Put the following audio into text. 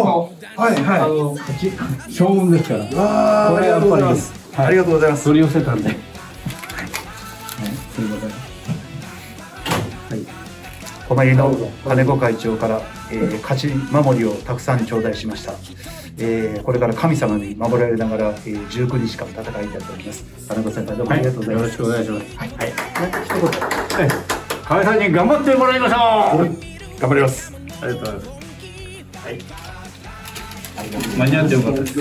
はいあはの将軍ですから。い。わあ、これやっぱりありがとうございます。取り寄せたんで、はい、すみません。隣の金子会長から、えー勝ち守りをたくさん頂戴しました、えーこれから神様に守られながら、えー19日間戦いたいと思います。金子先輩どうもありがとうございます、よろしくお願いします。はい、はい、一言はい河合さんに頑張ってもらいましょう頑張りますありがとうございますはい間に合ってよかったです